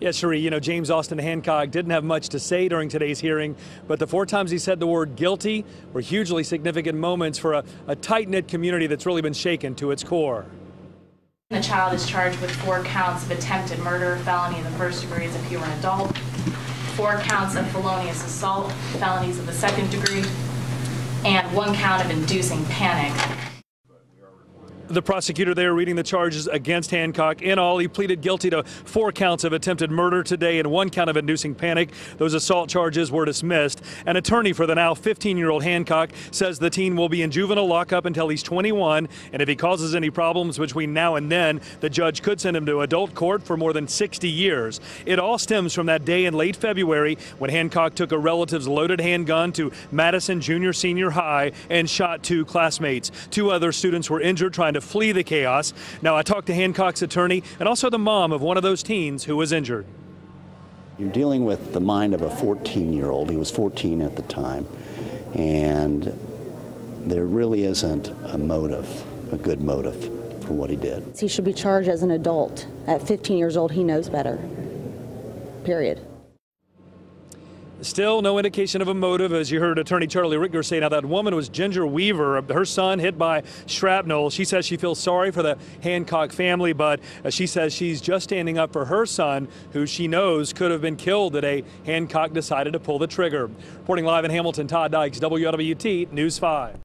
Yes, Sheree, you know, James Austin Hancock didn't have much to say during today's hearing, but the four times he said the word guilty were hugely significant moments for a, a tight knit community that's really been shaken to its core. The child is charged with four counts of attempted murder, felony in the first degree as if he were an adult, four counts of felonious assault, felonies of the second degree, and one count of inducing panic. The prosecutor there reading the charges against Hancock. In all, he pleaded guilty to four counts of attempted murder today and one count of inducing panic. Those assault charges were dismissed. An attorney for the now 15 year old Hancock says the teen will be in juvenile lockup until he's 21. And if he causes any problems between now and then, the judge could send him to adult court for more than 60 years. It all stems from that day in late February when Hancock took a relative's loaded handgun to Madison Junior Senior High and shot two classmates. Two other students were injured trying to to flee the chaos. Now, I talked to Hancock's attorney and also the mom of one of those teens who was injured. You're dealing with the mind of a 14 year old. He was 14 at the time. And there really isn't a motive, a good motive for what he did. He should be charged as an adult. At 15 years old, he knows better. Period. Still no indication of a motive, as you heard attorney Charlie Rittgers say. Now, that woman was Ginger Weaver, her son hit by shrapnel. She says she feels sorry for the Hancock family, but uh, she says she's just standing up for her son, who she knows could have been killed the day Hancock decided to pull the trigger. Reporting live in Hamilton, Todd Dykes, WLWT News 5.